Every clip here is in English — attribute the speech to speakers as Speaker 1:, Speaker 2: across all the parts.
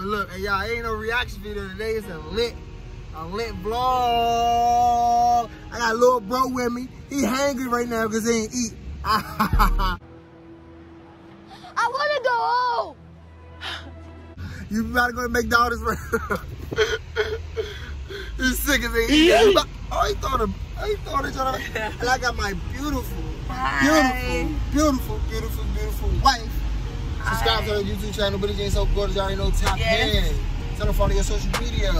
Speaker 1: But look, hey, y'all, ain't no reaction video today. It's a lit, a lit vlog. I got a little bro with me. He hungry right now because he ain't eat.
Speaker 2: I want to go home.
Speaker 1: you about to go to McDonald's right He's sick as he. Oh, he thought of, he thought other. And I got my beautiful, beautiful, beautiful, beautiful, beautiful wife. Subscribe to our YouTube channel, Billie Jean So Gorgeous. Already know, top
Speaker 2: Yes.
Speaker 1: in. Tell them follow your social media.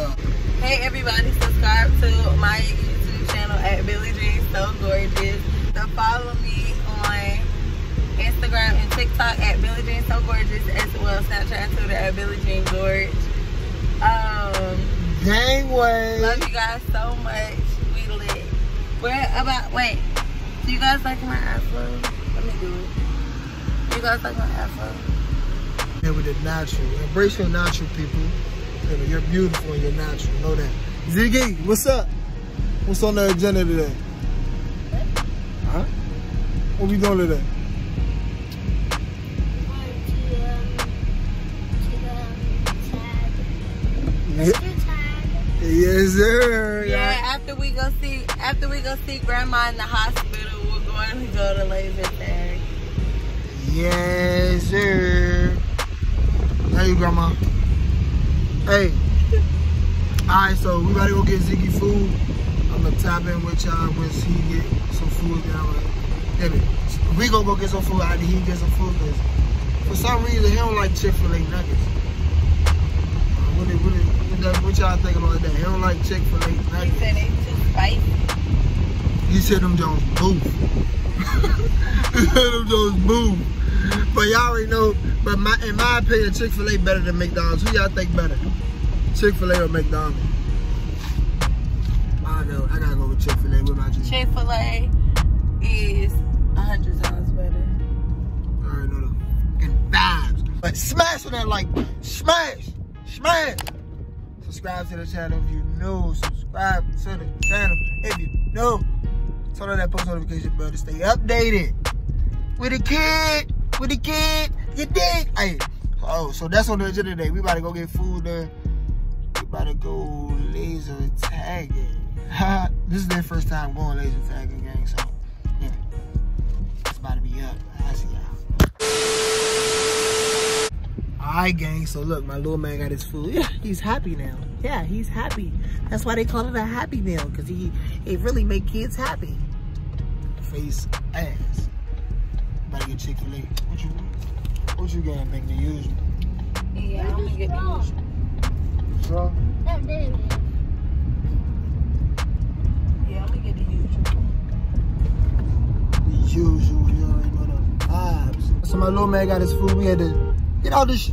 Speaker 2: Hey everybody, subscribe to my YouTube channel at Billie Jean So Gorgeous. So follow me on Instagram and TikTok at Billie Jean So Gorgeous as well Snapchat and Twitter at Billie Jean Gorge. Um,
Speaker 1: Gangway.
Speaker 2: love you guys so much. We lit. Where about wait? Do you guys like my afro? Let me do it. You guys like my afro?
Speaker 1: And with the natural. Embrace your natural, people. You're beautiful and you're natural. Know that. Ziggy, what's up? What's on the agenda today? Huh? What we doing today? Yeah. Yes, sir.
Speaker 2: Yeah, after we go see after we go see grandma in the hospital, we're going to go to laser tag.
Speaker 1: Yes, sir. Thank you, Grandma. Hey. Alright, so we gotta go get Ziggy food. I'm gonna tap in with y'all once he get some food down there. Baby, we gonna go get some food after he get some food. Cause for some reason, he don't like Chick-fil-A nuggets. Uh, What, what, what, what y'all think about that? He don't like Chick-fil-A nuggets.
Speaker 2: He said it's too spicy.
Speaker 1: He said them Jones move. he said them Jones move. But y'all already know, but my, in my opinion, Chick-fil-A better than McDonald's. Who y'all think better? Chick-fil-A or McDonald's? I know, I gotta go with Chick-fil-A. What about you?
Speaker 2: Chick Fil A is a hundred times better.
Speaker 1: I already know the and vibes. But smash on that like, smash, smash. Subscribe to the channel if you know. Subscribe to the channel if you know. Turn on that post notification bell to stay updated. With a kid, with a kid, you dig? Hey, oh, so that's on the agenda today. We about to go get food there. We about to go laser tagging. this is their first time going laser tagging, gang. So, yeah, it's about to be up. I see y'all. Alright, gang. So look, my little man got his food. Yeah, he's happy now. Yeah, he's happy. That's why they call it a happy meal, because he it really make kids happy. Face ass. About to get Chick-fil-A. What you what you gonna make the usual?
Speaker 2: Yeah, I'm gonna get the usual.
Speaker 1: Straw?
Speaker 2: Yeah, I'm gonna get the usual.
Speaker 1: The usual, you already know the vibes. So my little man got his food. We had to get out the sh-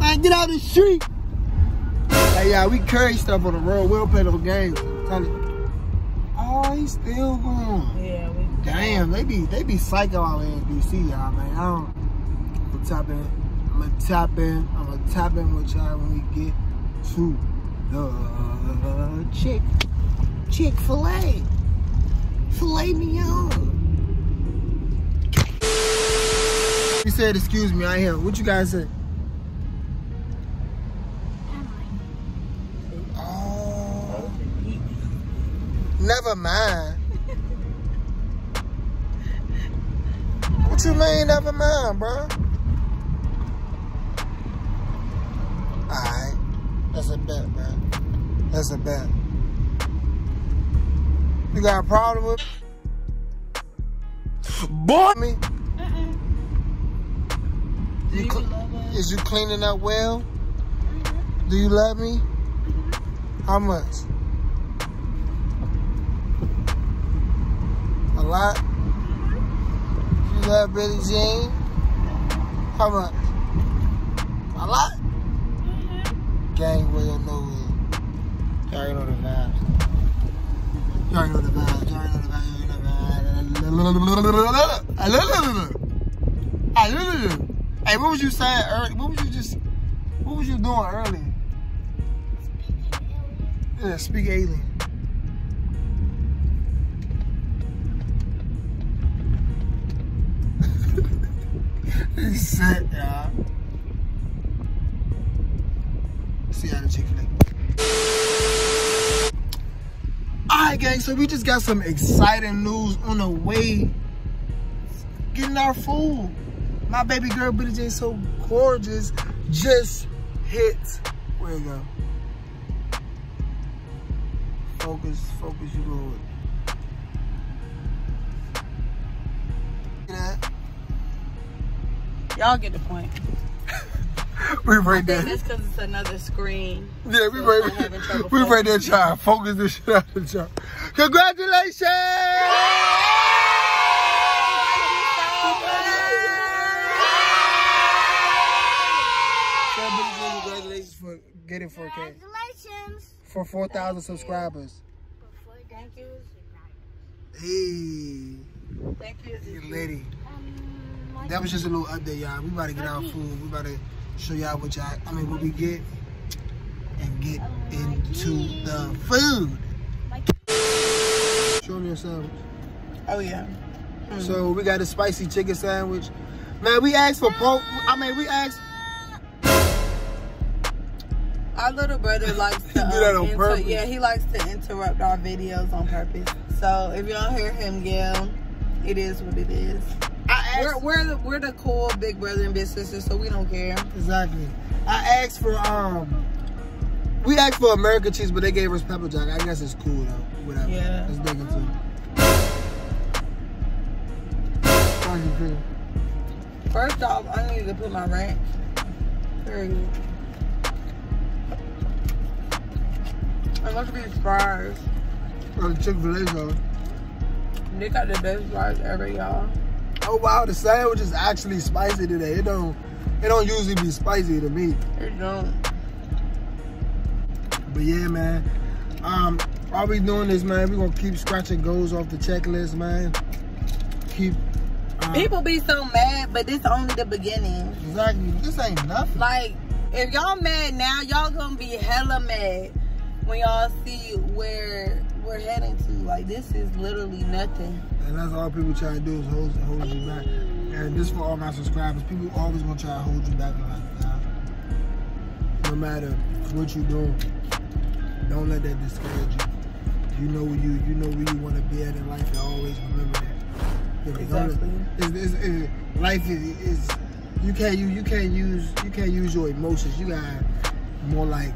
Speaker 1: man, get out the street. Hey, yeah, we carry stuff on the road. We don't play no games. Oh, he's still going.
Speaker 2: Yeah, we
Speaker 1: Damn, they be they be psycho out in DC, y'all, man. I don't. I'm tap in. I'm gonna tap in. I'm gonna tap in with y'all when we get to the chick Chick Fil A. Filet mignon. He said, "Excuse me, I am." What you guys say? Oh, never mind. What you mean, never mind, bro? Alright. That's a bet, bro. That's a bet. You got a problem with Boy! me? You
Speaker 2: you love us?
Speaker 1: is you cleaning up well? Do you love me? How much? Lot? You love Billie Jean? How much? A lot? Gang way or no way. You already know the vibes. Know the vibes. Already know the vibes. Know the vibes. Hey, what was you saying earlier? What was you just, what was you doing earlier? Yeah, speak alien. He's y'all. See how the Chick A. Alright, gang, so we just got some exciting news on the way. Getting our food. My baby girl, Billie Jean, so gorgeous, just hit. Where you go? Focus, focus, you go.
Speaker 2: Y'all get the point.
Speaker 1: We right there.
Speaker 2: That's because it's another screen.
Speaker 1: Yeah, we
Speaker 2: So
Speaker 1: right
Speaker 2: I'm having trouble
Speaker 1: We right there
Speaker 2: focusing.
Speaker 1: trying to focus this shit out of the job. Congratulations! Tell Congratulations for getting 4K.
Speaker 3: Congratulations.
Speaker 1: For 4,000 subscribers.
Speaker 2: Thank you.
Speaker 1: Hey,
Speaker 2: Thank you.
Speaker 1: you lady.
Speaker 3: Um, my
Speaker 1: That was just a little update, y'all. We about to get our food. We about to show y'all what y'all, I mean, what we get and get into the food. Show me your sandwich.
Speaker 2: Oh yeah.
Speaker 1: So we got a spicy chicken sandwich. Man, we asked for pro. I mean, we asked.
Speaker 2: Our little brother likes to
Speaker 1: Do that
Speaker 2: um,
Speaker 1: on purpose.
Speaker 2: Yeah, he likes to interrupt our videos on purpose. So if y'all hear him yell, it is what it is.
Speaker 1: I
Speaker 2: We're we're the we're the cool big brother and big sister, so we don't care.
Speaker 1: exactly. I asked for um. We asked for American cheese, but they gave us pepper jack. I guess it's cool though. Whatever.
Speaker 2: Yeah.
Speaker 1: Let's dig into. How you feel?
Speaker 2: First off, I need to put my ranch. Period. And look at these fries.
Speaker 1: The Chick Fil A sauce.
Speaker 2: They got the best fries ever, y'all.
Speaker 1: Oh wow, the sandwich is actually spicy today. It don't. It don't usually be spicy to me.
Speaker 2: They don't.
Speaker 1: But yeah, man. Um, all we doing is, man, we gonna keep scratching goals off the checklist, man. Keep. Um,
Speaker 2: People be so mad, but this only the beginning.
Speaker 1: Exactly. This ain't nothing.
Speaker 2: Like, if y'all mad now, y'all gonna be hella mad when y'all see where we're heading to. Like, this is literally nothing.
Speaker 1: And that's all people try to do is hold, hold you back. And this for all my subscribers. People always gonna try to hold you back in life, y'all. No matter what you doing, don't let that discourage you. You know where you you know where you want to be at in life. And always remember that. You know, don't-
Speaker 2: Exactly.
Speaker 1: It's, it's, it's, life is, is you can't you you can't use you can't use your emotions. You got more like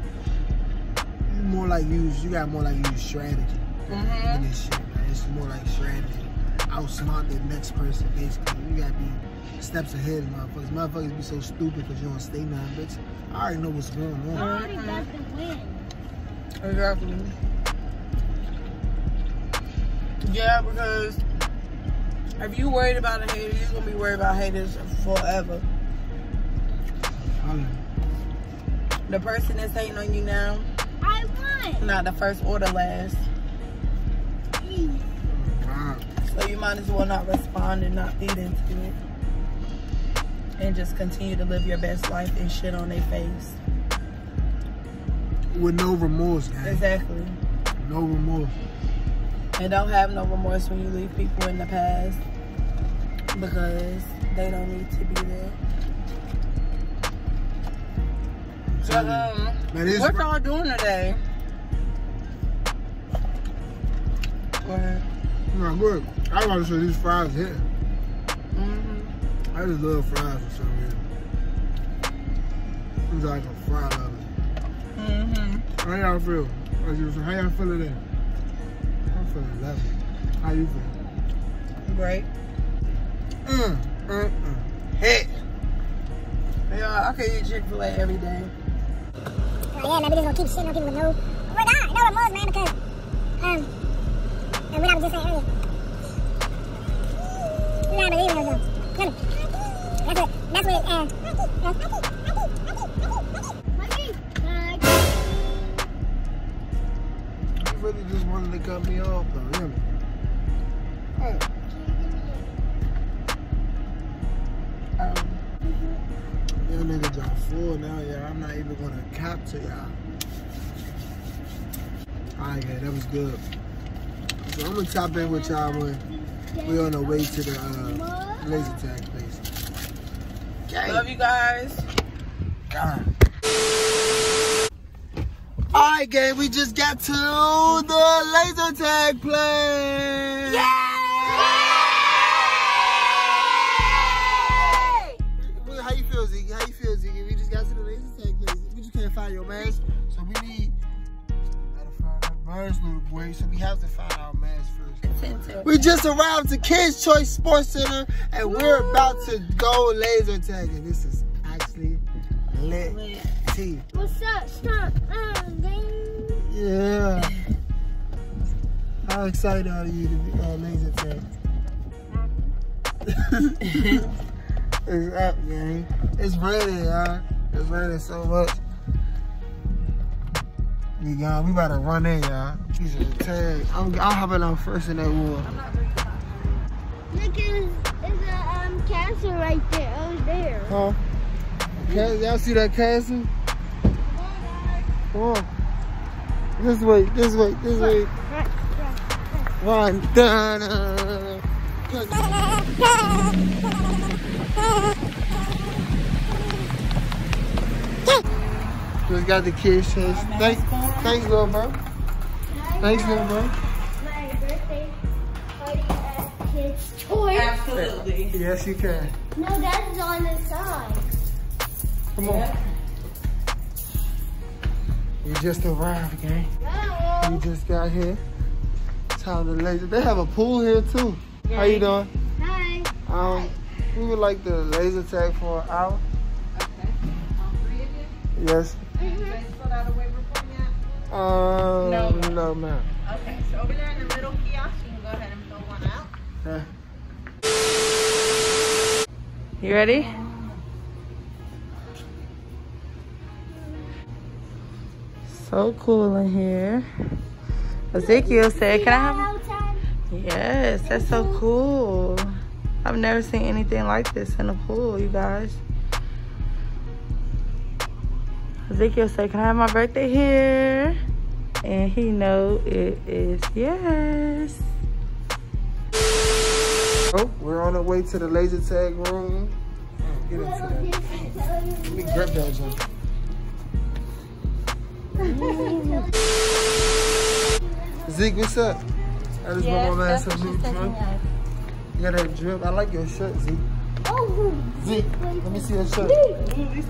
Speaker 1: more like use you got more like use strategy
Speaker 2: Mm-hmm.
Speaker 1: in this shit, man. It's more like strategy. Outsmart the next person, basically. You gotta be steps ahead of motherfuckers. Motherfuckers be so stupid because you don't stay nothing, bitch. I already know what's going on.
Speaker 3: Nobody doesn't win.
Speaker 2: Exactly. Yeah, because if you worried about a hater, you're gonna be worried about haters forever.
Speaker 1: Holla.
Speaker 2: The person that's hating on you now,
Speaker 3: Won.
Speaker 2: not the first or the last. So you might as well not respond and not feed into it. And just continue to live your best life and shit on their face.
Speaker 1: With no remorse, gang.
Speaker 2: Exactly.
Speaker 1: No remorse.
Speaker 2: And don't have no remorse when you leave people in the past because they don't need to be there. So, um,
Speaker 1: Man,
Speaker 2: what y'all doing today? Go ahead.
Speaker 1: No, good. I gotta say these fries here.
Speaker 2: Mm-hmm.
Speaker 1: I just love fries for some reason. It's like a fry lover.
Speaker 2: Mm-hmm.
Speaker 1: How y'all feel? Like you was- How y'all feel today? I'm feeling lovely. How you feel?
Speaker 2: Great.
Speaker 1: Mm, mm, mm. Hey.
Speaker 2: Yeah, I could eat Chick-fil-A every day.
Speaker 3: Oh, yeah, man, we just gonna keep shitting on people with no. We're not. No remorse, man, because, um, and what I was just saying earlier. We're not believing ourselves. Come on. That's what, that's what, uh,
Speaker 1: You really just wanted to cut me off, though, you? Oh.
Speaker 2: Um,
Speaker 1: Y'all niggas y'all full now, y'all. I'm not even gonna cap y'all. Alright, yeah, that was good. So I'm gonna tap in with y'all when we're on the way to the uh, laser tag place. Gang.
Speaker 4: Love you guys.
Speaker 1: God. All right, gang, we just got to the laser tag play. Well, How you feel, Ziggy? How you feel, Ziggy? We just got to the laser tag play. We just can't find your mask, so we need gotta find our mask, little boy. So we have to find our mask first. We just arrived to Kids Choice Sports Center, and we're about to go laser tagging. This is actually lit. tea.
Speaker 5: What's up? Stop. Um.
Speaker 1: Yeah. How excited are you to be uh, laser tag? it's up, gang. It's raining, y'all. It's raining so much. We got, we about to run in, y'all. These are the tags. I'm, I'm hopping on first in that wall.
Speaker 5: Look, there's, there's a um, castle right there. Over there.
Speaker 1: Huh? Y'all see that castle? Come on. This way, this way, this way.
Speaker 5: Right, right,
Speaker 1: Run, dun, Just got the kids chest. Thanks, thanks, little bro. Thanks, little bro.
Speaker 5: My birthday party at Kids Toy.
Speaker 4: Absolutely.
Speaker 1: Yes, you can.
Speaker 5: No, that's on the side.
Speaker 1: Come on. We just arrived, gang. We just got here. Time to laser. They have a pool here too. How you doing?
Speaker 5: Hi.
Speaker 1: Um, we would like the laser tag for an hour.
Speaker 4: Okay. All three of you?
Speaker 1: Yes.
Speaker 4: You guys
Speaker 1: Um,
Speaker 4: No.
Speaker 1: no, ma'am.
Speaker 4: Okay, so over there in the middle kiosk, you can go ahead and fill one out.
Speaker 1: Yeah.
Speaker 4: You ready? So cool in here. Ezekiel said, can I have
Speaker 5: Outside.
Speaker 4: Yes, that's so cool. I've never seen anything like this in a pool, you guys. Ezekiel said, Can I have my birthday here? And he know it is yes.
Speaker 1: Oh, we're on our way to the laser tag room. Oh, get into that. Let me grab that jump. Zeke, what's up? I just want my man some new drip. You got that drip? I like your shirt, Zeke.
Speaker 5: Oh,
Speaker 1: Zeke, let me see your shirt. Yeah, these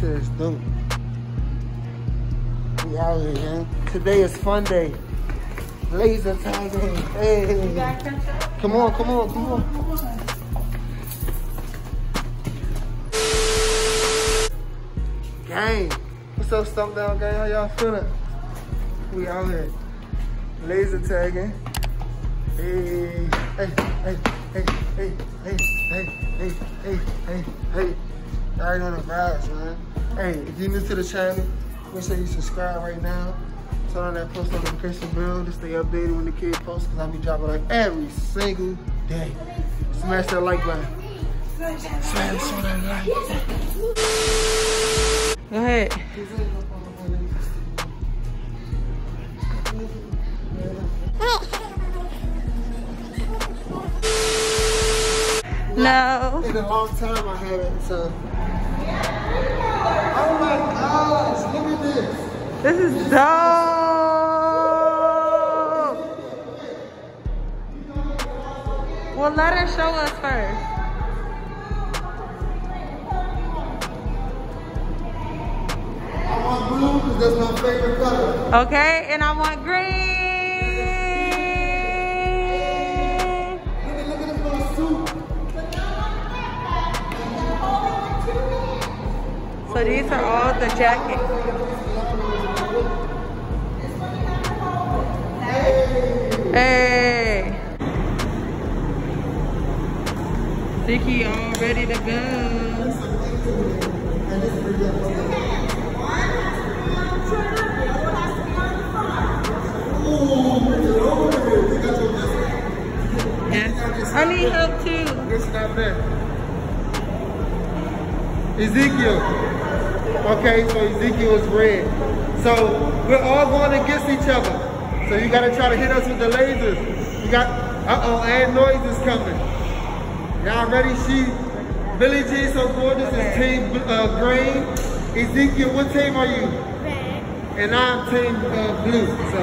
Speaker 1: shirts dope. We out here, man. Today is fun day. Laser tagging. Hey. Come on, come on, come on. Gang. What's up, Stomp Down Gang? How y'all feeling? We out here. Laser tagging. Hey, hey, hey, hey, hey, hey, hey, hey, hey, hey. Right on the vibes, man. Hey, if you're new to the channel, make sure you subscribe right now. Turn on that post notification bell to stay updated when the kid posts, because I'll be dropping like every single day. Smash that like button. Smash, that like
Speaker 4: Go ahead. No.
Speaker 1: In a long time I haven't, so. Oh my gosh, look at this.
Speaker 4: This is dope. Well, let her show us first.
Speaker 1: I want blue because that's my favorite color.
Speaker 4: Okay, and I want green. So these are all the jackets. Hey. Vicky, all ready to go. Yes. I need help too.
Speaker 1: Ezekiel. Okay, so Ezekiel is red. So we're all going against each other. So you gotta try to hit us with the lasers. You got, uh-oh, and noise is coming. Y'all ready? She, Billy G, so gorgeous is team uh, green. Ezekiel, what team are you?
Speaker 5: Red.
Speaker 1: And I'm team uh, blue. So,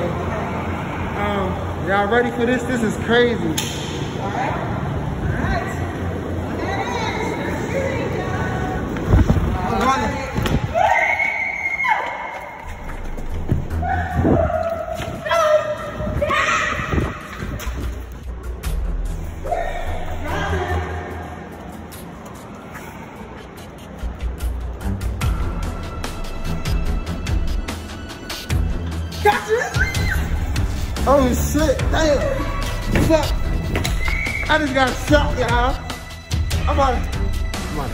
Speaker 1: um, y'all ready for this? This is crazy. Oh shit, damn. Fuck. I just got shot, y'all. I'm on it. I'm on.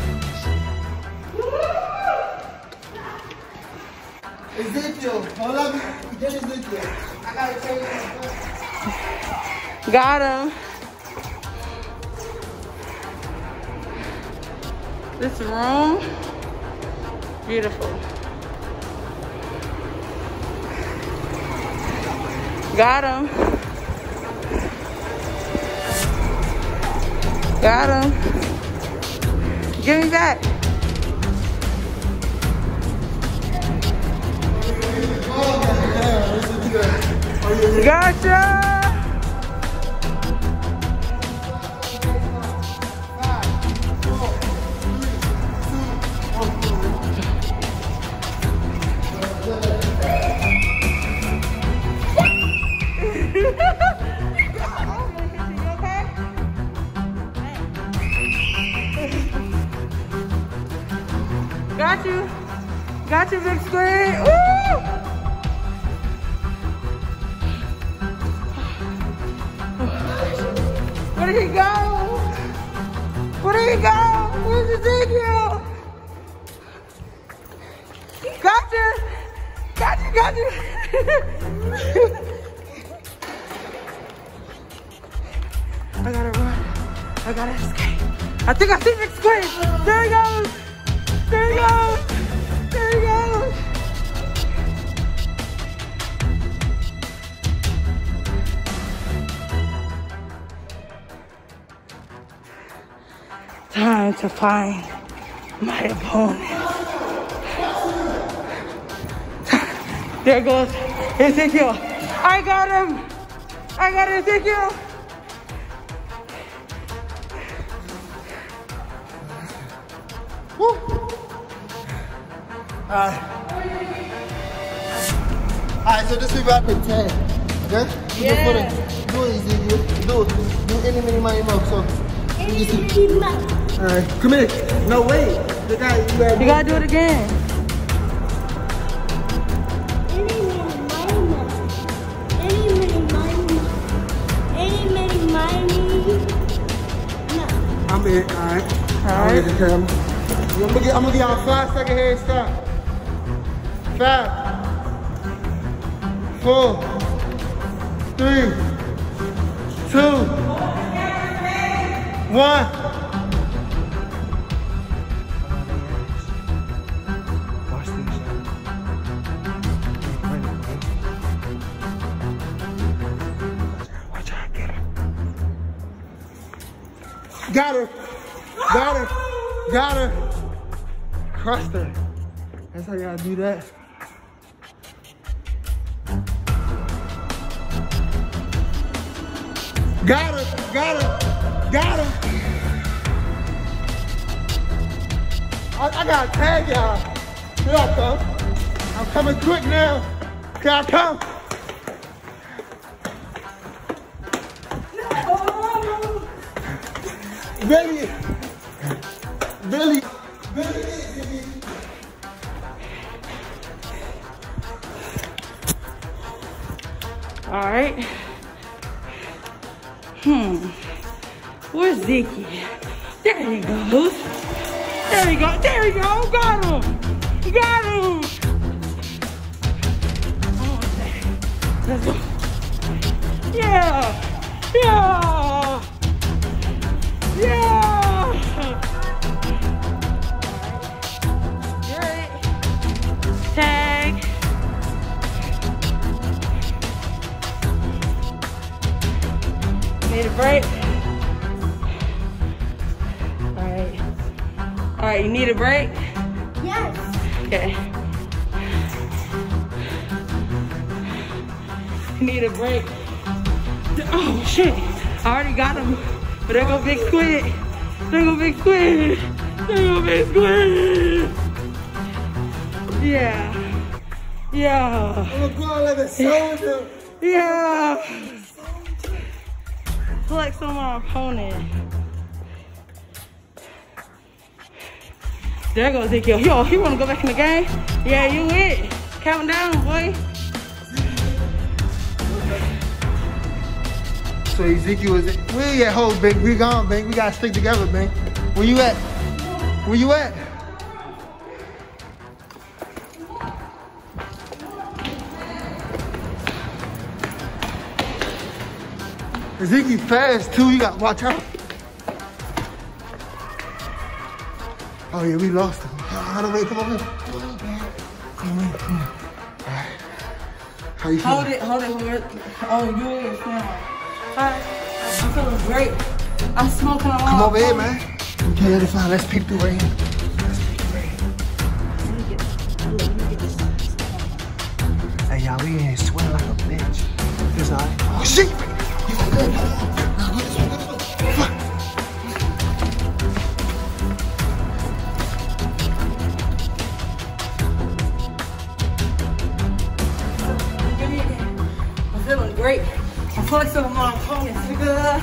Speaker 1: Ezekiel, hold up. Get Ezekiel. I gotta change this.
Speaker 4: Got him. This room, beautiful. Got him. Got him. Give me back. Gotcha. Got you. Got you, big screen. Woo! Where did he go? Where did he go? Where's Ezekiel? Got you. Got you, got you. I gotta run. I gotta escape. I think I see Big Squidd. There he goes. There he goes. There he goes. Time to find my opponent. There goes Ezekiel. I got him. I got Ezekiel.
Speaker 1: Rapid tag. Okay? You
Speaker 4: Yeah.
Speaker 1: just put it, do it, Ezekiel. Do it. Do any, many, money, mo. So, you just see. Alright, come here. No, wait. The guy, you gotta
Speaker 4: You gotta do it again.
Speaker 1: I'm in. Alright.
Speaker 4: Alright.
Speaker 1: I'm in the camera. I'm gonna get, I'm gonna get y'all a five second head start. Five, four, three, two, one. Watch this. Watch out, get. Got her. Got her. Got her. Crushed her. That's how you gotta do that. Got her. Got her. Got her. I, I gotta tag y'all. Here I come. I'm coming quick now. Here I come. Billy. Billy.
Speaker 4: There he go. There he go. Got him. Got him. Let's go. Yeah. Yeah. Yeah. Tag. Need a break. Right, you need a break?
Speaker 5: Yes.
Speaker 4: Okay. You need a break. Oh shit. I already got him. But there go Big Squidd. There go Big Squidd. There go Big Squidd. Yeah. Yeah.
Speaker 1: Oh, I'm going like a soldier.
Speaker 4: Yeah. Flex on my opponent. There goes Ezekiel. Yo, he wanna go back in the game? Yeah, you it. Count down, boy.
Speaker 1: So Ezekiel is it. where you at, hold, Bink? We gone, Bink. We gotta stick together, Bink. Where you at? Where you at? Ezekiel fast too. You got watch out. Oh yeah, we lost him. How do we come over here? Come on, come on. All right. How you
Speaker 4: Hold
Speaker 1: feeling?
Speaker 4: it, hold it, hold it. Oh, you is now. Hi. I'm feeling great. I'm smoking a lot.
Speaker 1: Come over here, man. Okay, let it fine. Let's peek through right here. Let's peek through right here. Hey, y'all, we in here sweating like a bitch. It's all right. Oh, shit!
Speaker 4: Give Opponents. nigga.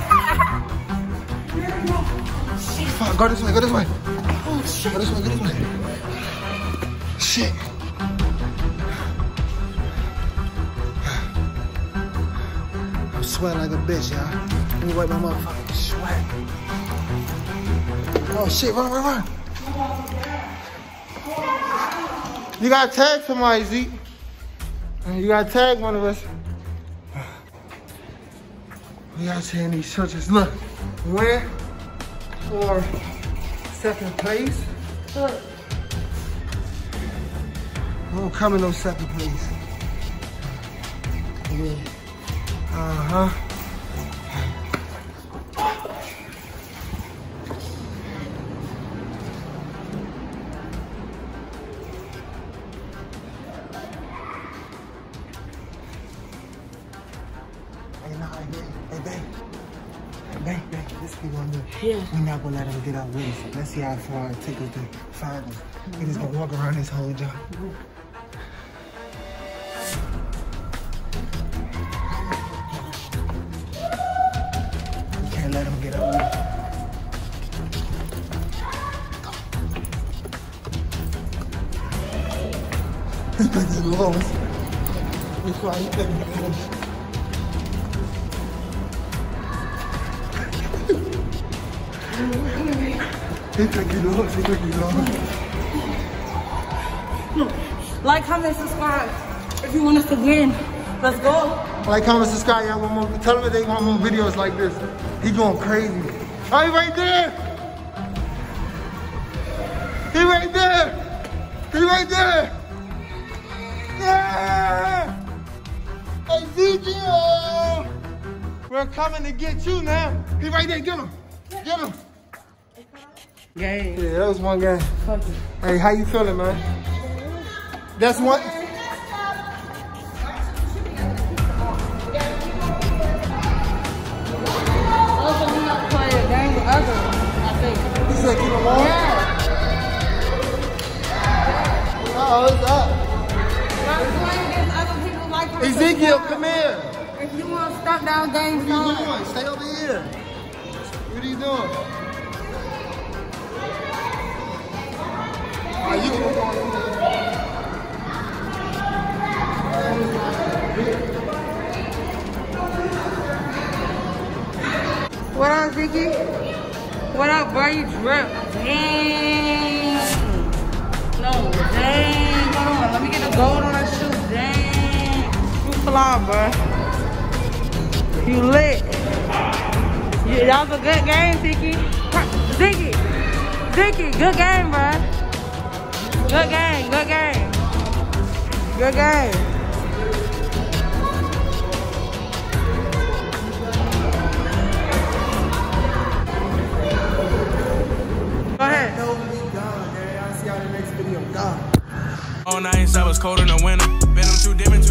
Speaker 1: Fuck, go this way, go this way. Oh, shit. Go this way, go this way. Shit. I'm sweating like a bitch, y'all. Let me wipe my motherfucking sweat. Oh, shit, run, run, run. You gotta tag somebody, Zeke. You gotta tag one of us. We here in these churches. Look, win for second place.
Speaker 4: Look,
Speaker 1: We don't come in no second place. Yeah. Uh We're not gonna let him get out with us. Let's see how far it take us to find him. We just gonna walk around this whole job. We can't let him get out. He think he lost. That's why he think think he lost.
Speaker 4: like, comment, subscribe. If you want us to win, let's go.
Speaker 1: Like, comment, subscribe. Y'all want more? Tell them they want more videos like this. He going crazy. Oh, he right there. He right there. He right there. Yeah. Ezekiel. We're coming to get you now. He right there. Get him. Get him.
Speaker 4: Game.
Speaker 1: Yeah, that was one game. Hey, how you feeling, man? That's one.
Speaker 4: Also, we got play a game with other, I think.
Speaker 1: You said keep him on?
Speaker 4: Yeah.
Speaker 1: Oh, it's up.
Speaker 4: We're playing against other people like
Speaker 1: Ezekiel, come here.
Speaker 4: If you want to stop down games,
Speaker 1: What are you doing? Stay over here. What are you doing?
Speaker 4: What up, Ziggy? What up, bro? You drip. Dang. No, dang. Hold on. Let me get the gold on that shoe. Dang. You fly, bro. You lit. Yeah, that was a good game, Ziggy. Ziggy. Ziggy, good game, bro. Good game, good game. Good game. Go ahead.
Speaker 1: All nights I
Speaker 6: was cold in the winter. Been them too different.